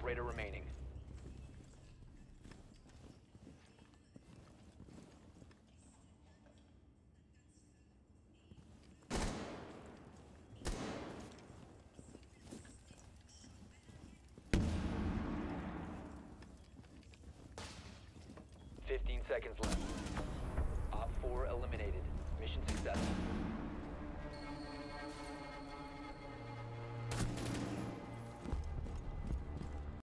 operator remaining. Fifteen seconds left.